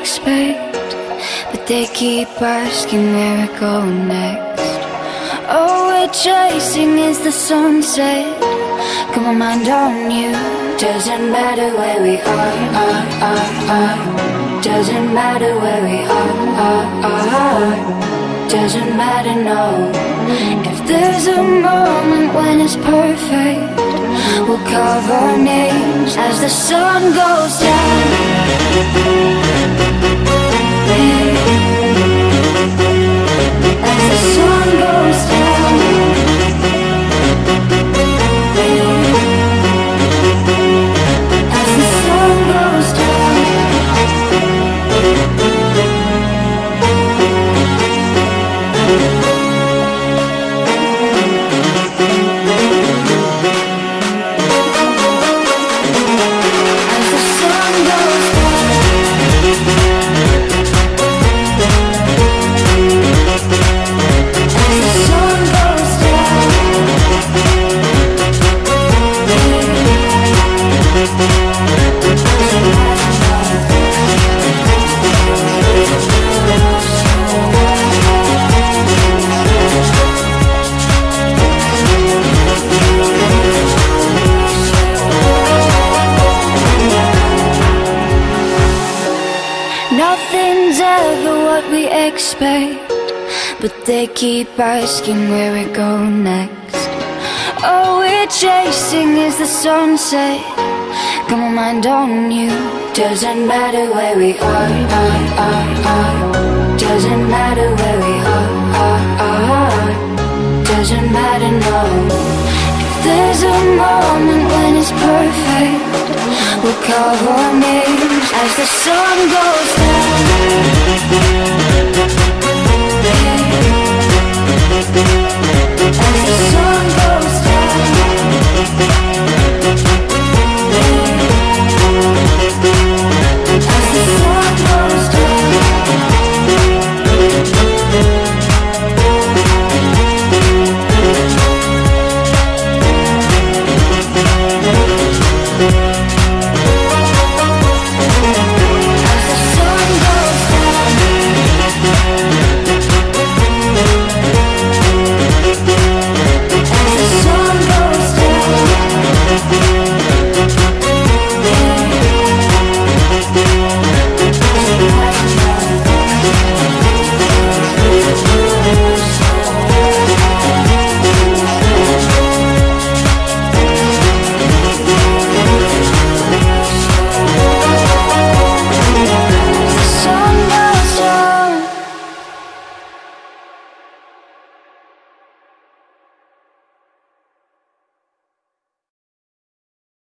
expect But they keep asking where we're going next. All we're chasing is the sunset. Got my mind on you. Doesn't matter where we are, are, are, are. Doesn't matter where we are, are, are. Doesn't matter, no. If there's a moment when it's perfect We'll carve our names as the sun goes down what we expect But they keep asking where we go next. All we're chasing is the sunset. Got my mind on you. Doesn't matter where we are, are, are, are. Doesn't matter where we are, are, are. Doesn't matter, no. If there's a moment when it's perfect We'll carve our names as the sun goes down